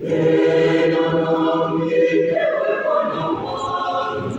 一要努力，也为我摇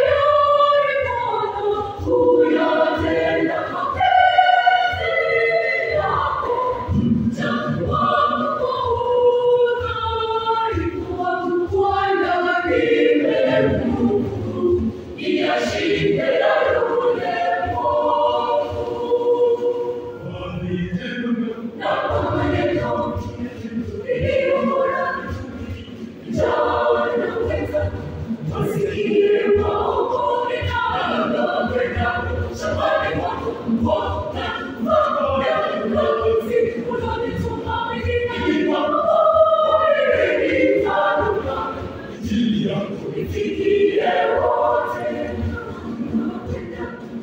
Ike la rune poku Nā pāmane tō Iki ora Nā jaua nā uweza Pasikie poku Nē tātou Nā pāmane tō Nā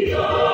Dios.